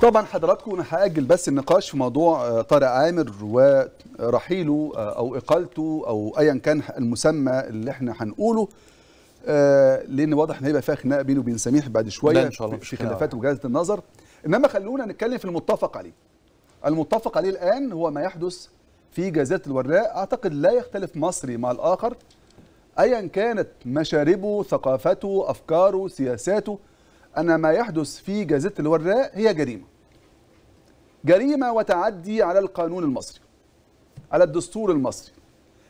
طبعا حضراتكم أنا هأجل بس النقاش في موضوع آه، طارق عامر ورحيله أو إقالته أو ايا كان المسمى اللي إحنا هنقوله آه، لأن واضح إن هيبقى فيها خناقة بينه وبين سميح بعد شوية لا، إن شاء الله في. خلافات وجهات النظر. إنما خلونا نتكلم في المتفق عليه. المتفق عليه الآن هو ما يحدث في جزيرة الوراق. أعتقد لا يختلف مصري مع الآخر. ايا كانت مشاربه ثقافته أفكاره سياساته أن ما يحدث في جزيرة الوراق هي جريمة. جريمة وتعدي على القانون المصري على الدستور المصري.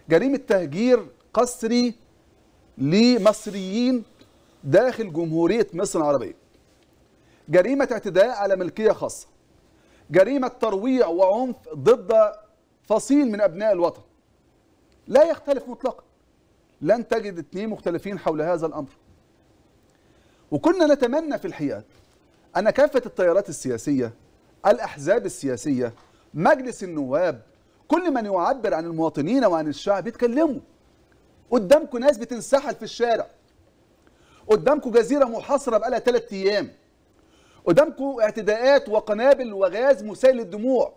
جريمة تهجير قسري لمصريين داخل جمهورية مصر العربية. جريمة اعتداء على ملكية خاصة. جريمة ترويع وعنف ضد فصيل من أبناء الوطن. لا يختلف مطلقا. لن تجد اثنين مختلفين حول هذا الأمر. وكنا نتمنى في الحقيقة أن كافة التيارات السياسية الأحزاب السياسية مجلس النواب كل من يعبر عن المواطنين وعن الشعب يتكلموا قدامكم ناس بتنسحل في الشارع. قدامكم جزيرة محاصرة بقالها ثلاث أيام. قدامكم اعتداءات وقنابل وغاز مسيل للدموع.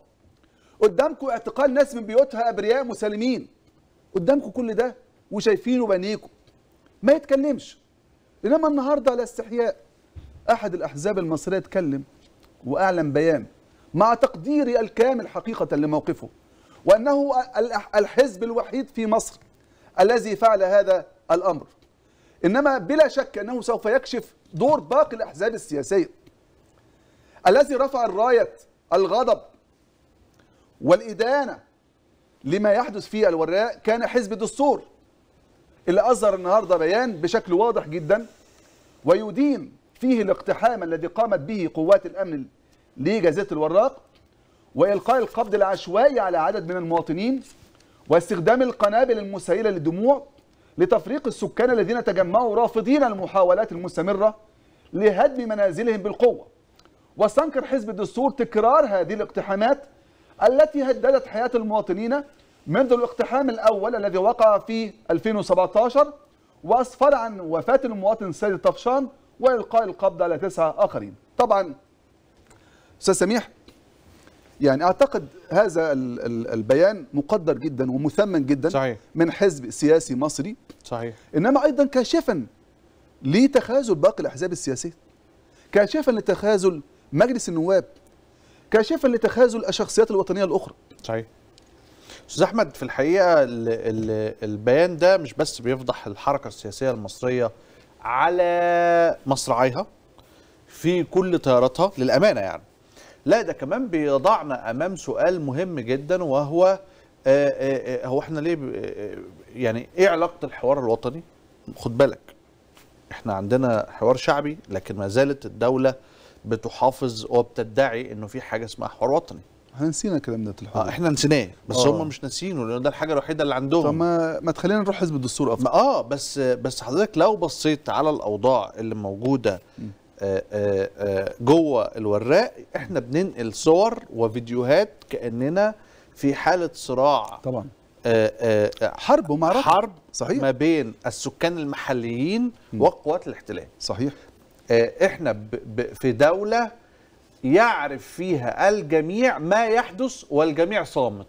قدامكم اعتقال ناس من بيوتها أبرياء مسالمين. قدامكم كل ده وشايفينه بعينيكم ما يتكلمش. إنما النهارده على استحياء. أحد الأحزاب المصرية اتكلم. وأعلن بيان مع تقديري الكامل حقيقة لموقفه الأح- الحزب الوحيد في مصر الذي فعل هذا الأمر. إنما بلا شك أنه سوف يكشف دور باقي الأحزاب السياسية الذي رفع الراية الغضب والإدانة لما يحدث في الوراق كان حزب الدستور اللي أصدر النهارده بيان بشكل واضح جدا ويدين فيه الاقتحام الذي قامت به قوات الأمن لجزيرة الوراق وإلقاء القبض العشوائي على عدد من المواطنين واستخدام القنابل المسيله للدموع لتفريق السكان الذين تجمعوا رافضين المحاولات المستمرة لهدم منازلهم بالقوة. واستنكر حزب الدستور تكرار هذه الاقتحامات التي هددت حياة المواطنين منذ الاقتحام الأول الذي وقع في 2017 وأسفر عن وفاة المواطن سيد طفشان والقاء القبض على تسعة آخرين. طبعا أستاذ سميح يعني أعتقد هذا ال- ال- البيان مقدر جدا ومثمن جدا صحيح. من حزب سياسي مصري صحيح إنما أيضا كاشفا لتخاذل باقي الأحزاب السياسية كاشفا لتخاذل مجلس النواب كاشفا لتخاذل الشخصيات الوطنية الأخرى صحيح أستاذ أحمد في الحقيقة ال ال البيان ده مش بس بيفضح الحركة السياسية المصرية على مصراعيها في كل تياراتها للأمانة يعني. لا ده كمان بيضعنا أمام سؤال مهم جدا وهو آه، آه، آه، هو إحنا ليه يعني إيه علاقة الحوار الوطني؟ خد بالك إحنا عندنا حوار شعبي لكن ما زالت الدولة بتحافظ وبتدعي إنه في حاجة اسمها حوار وطني. إحنا نسينا الكلام ده في الحوار. آه إحنا نسيناه بس آه. هم مش ناسينه لأن ده الحاجة الوحيدة اللي عندهم. ما ما تخلينا نروح حزب الدستور افضل آه بس بس حضرتك لو بصيت على الأوضاع اللي موجودة آه، آه، آه، جوه الوراق إحنا بننقل صور وفيديوهات كأننا في حالة صراع. طبعا. آه، آه، آه، حرب ومعركه حرب صحيح. ما بين السكان المحليين وقوات الاحتلال. صحيح. إحنا ب- ب- في دولة يعرف فيها الجميع ما يحدث والجميع صامت.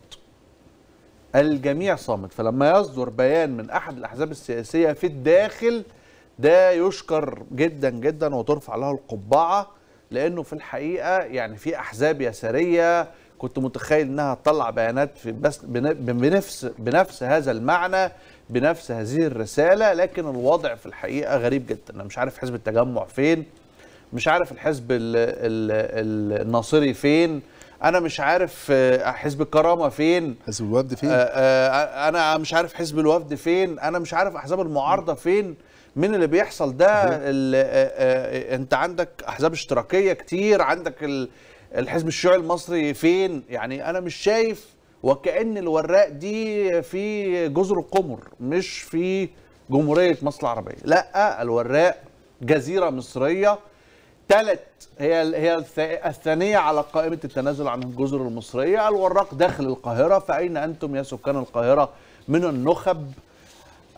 الجميع صامت. فلما يصدر بيان من أحد الأحزاب السياسية في الداخل ده يشكر جدا جدا وترفع له القبعة لأنه في الحقيقة يعني في أحزاب يسارية كنت متخيل إنها تطلع بيانات في بس بن- بنفس بنفس هذا المعنى بنفس هذه الرسالة لكن الوضع في الحقيقة غريب جدا. أنا مش عارف حزب التجمع فين. مش عارف الحزب ال ال الناصري فين أنا مش عارف آه، حزب الكرامة فين حزب الوفد فين؟ آه، آه، أنا مش عارف حزب الوفد فين أنا مش عارف أحزاب المعارضة فين من اللي بيحصل ده؟ أنت عندك أحزاب اشتراكية كتير عندك ال- الحزب الشيوعي المصري فين؟ يعني أنا مش شايف وكأن الوراق دي في جزر القمر مش في جمهورية مصر العربية. لأ الوراق جزيرة مصرية ثالث هي هي الث- الثانية على قائمة التنازل عن الجزر المصرية. الوراق داخل القاهرة فأين أنتم يا سكان القاهرة من النخب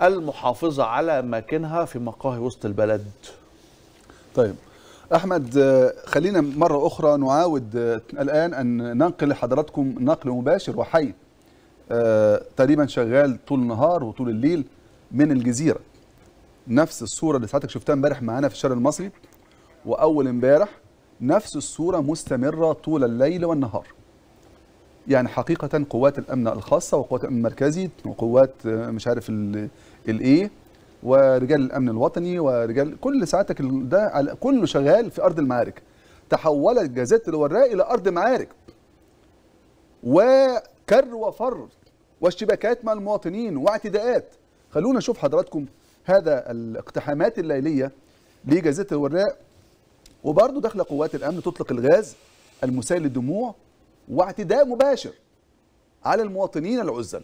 المحافظة على أماكنها في مقاهي وسط البلد؟ طيب أحمد آه، خلينا مرة أخرى نعاود آه، الآن أن ننقل لحضراتكم نقل مباشر وحي آه، تقريبا شغال طول النهار وطول الليل من الجزيرة. نفس الصورة اللي ساعتك شفتها امبارح معانا في الشارع المصري. وأول امبارح نفس الصورة مستمرة طول الليل والنهار. يعني حقيقة قوات الأمن الخاصة وقوات الأمن المركزي وقوات مش عارف الإيه ورجال الأمن الوطني ورجال كل ساعتك ده على- كله شغال في أرض المعارك. تحولت جازة الوراق إلى أرض معارك. وكر وفر واشتباكات مع المواطنين واعتداءات. خلونا نشوف حضراتكم هذا الاقتحامات الليلية لجازة الوراق وبرضه داخله قوات الأمن تطلق الغاز المسيل للدموع واعتداء مباشر على المواطنين العزل.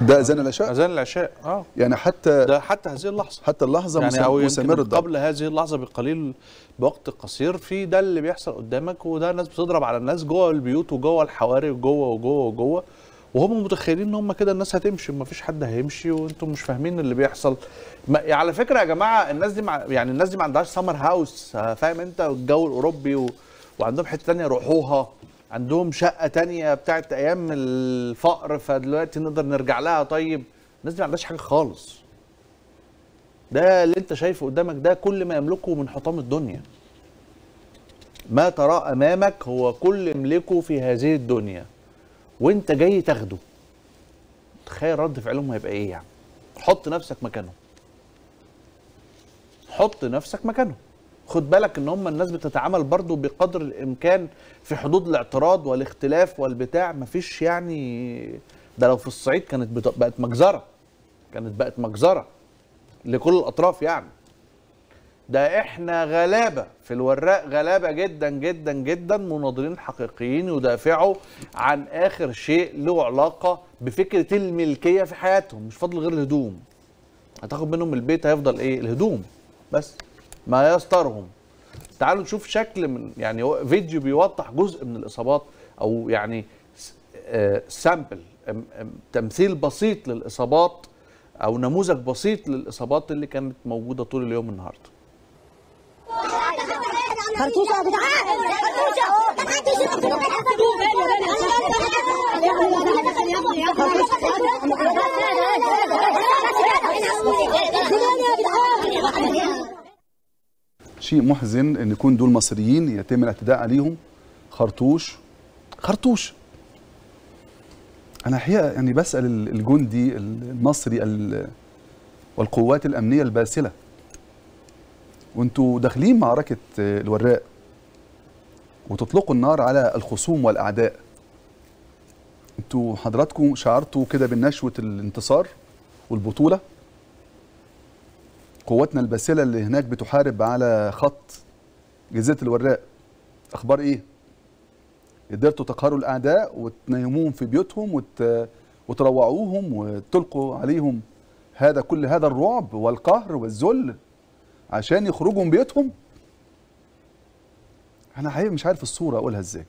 ده أذان العشاء؟ أذان العشاء آه. يعني حتى ده حتى هذه اللحظة. حتى اللحظة يعني أو مستمر الضرب قبل هذه اللحظة بقليل بوقت قصير في ده اللي بيحصل قدامك وده الناس بتضرب على الناس جوه البيوت وجوه الحواري وجوه وجوه وجوه وهم متخيلين إن هم كده الناس هتمشي ما فيش حد هيمشي وأنتم مش فاهمين اللي بيحصل. ما يعني على فكرة يا جماعة الناس دي مع يعني الناس دي ما عندهاش سمر هاوس فاهم أنت؟ الجو الأوروبي و... وعندهم حتة تانية يروحوها عندهم شقة تانية بتاعت أيام الفقر فدلوقتي نقدر نرجع لها. طيب الناس دي ما عندهاش حاجة خالص. ده اللي أنت شايفه قدامك ده كل ما يملكه من حطام الدنيا. ما ترى أمامك هو كل يملكه في هذه الدنيا. وأنت جاي تاخده. تخيل رد فعلهم هيبقى إيه يعني؟ حط نفسك مكانهم حط نفسك مكانهم خد بالك إن هم الناس بتتعامل برضو بقدر الإمكان في حدود الاعتراض والاختلاف والبتاع. مفيش يعني ده لو في الصعيد كانت بقت مجزرة. كانت بقت مجزرة لكل الأطراف يعني. ده إحنا غلابة في الوراق غلابة جدا جدا جدا مناضلين حقيقيين يدافعوا عن آخر شيء له علاقة بفكرة الملكية في حياتهم. مش فاضل غير الهدوم. هتاخد منهم البيت هيفضل إيه؟ الهدوم. بس. ما يسترهم تعالوا نشوف شكل من يعني فيديو بيوضح جزء من الإصابات أو يعني سامبل تمثيل بسيط للإصابات أو نموذج بسيط للإصابات اللي كانت موجودة طول اليوم النهارده. خرطوشة يا جدعان شيء محزن إن يكون دول مصريين يتم الاعتداء عليهم. خرطوش. خرطوش. أنا الحقيقة يعني بسأل ال- الجندي المصري ال- والقوات الأمنية الباسلة. وأنتوا داخلين معركة الوراق وتطلقوا النار على الخصوم والأعداء. أنتوا حضراتكم شعرتوا كده بنشوه الانتصار والبطولة؟ قواتنا الباسلة اللي هناك بتحارب على خط جزيرة الوراق. أخبار إيه؟ قدرتوا تقهروا الأعداء وتنيموهم في بيوتهم وت... وتروعوهم وتلقوا عليهم هذا كل هذا الرعب والقهر والذل عشان يخرجوا من بيوتهم. أنا حقيقي مش عارف الصورة أقولها إزاي.